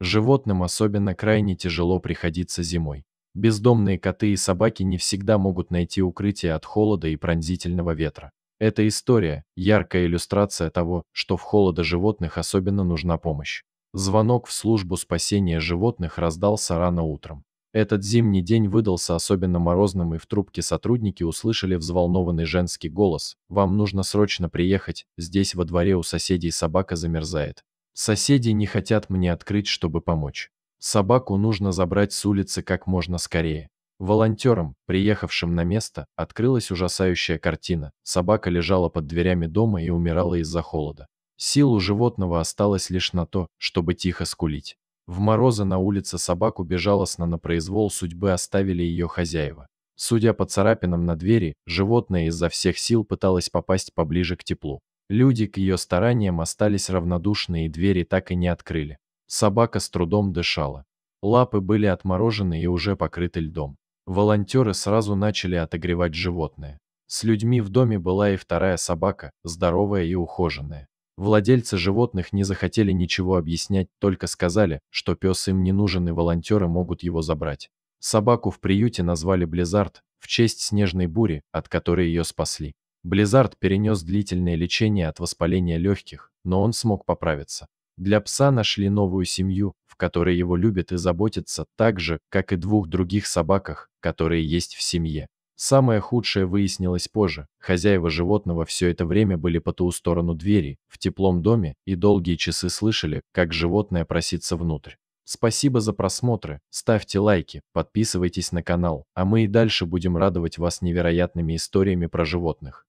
Животным особенно крайне тяжело приходится зимой. Бездомные коты и собаки не всегда могут найти укрытие от холода и пронзительного ветра. Эта история – яркая иллюстрация того, что в холода животных особенно нужна помощь. Звонок в службу спасения животных раздался рано утром. Этот зимний день выдался особенно морозным, и в трубке сотрудники услышали взволнованный женский голос. «Вам нужно срочно приехать, здесь во дворе у соседей собака замерзает. Соседи не хотят мне открыть, чтобы помочь. Собаку нужно забрать с улицы как можно скорее. Волонтерам, приехавшим на место, открылась ужасающая картина. Собака лежала под дверями дома и умирала из-за холода. Сил у животного осталось лишь на то, чтобы тихо скулить. В морозы на улице собаку безжалостно на произвол судьбы оставили ее хозяева. Судя по царапинам на двери, животное изо всех сил пыталось попасть поближе к теплу. Люди к ее стараниям остались равнодушны и двери так и не открыли. Собака с трудом дышала. Лапы были отморожены и уже покрыты льдом. Волонтеры сразу начали отогревать животное. С людьми в доме была и вторая собака, здоровая и ухоженная. Владельцы животных не захотели ничего объяснять, только сказали, что пес им не нужен и волонтеры могут его забрать. Собаку в приюте назвали Близард в честь снежной бури, от которой ее спасли. Близард перенес длительное лечение от воспаления легких, но он смог поправиться. Для пса нашли новую семью, в которой его любят и заботятся так же, как и двух других собаках, которые есть в семье. Самое худшее выяснилось позже. Хозяева животного все это время были по ту сторону двери, в теплом доме, и долгие часы слышали, как животное просится внутрь. Спасибо за просмотры, ставьте лайки, подписывайтесь на канал, а мы и дальше будем радовать вас невероятными историями про животных.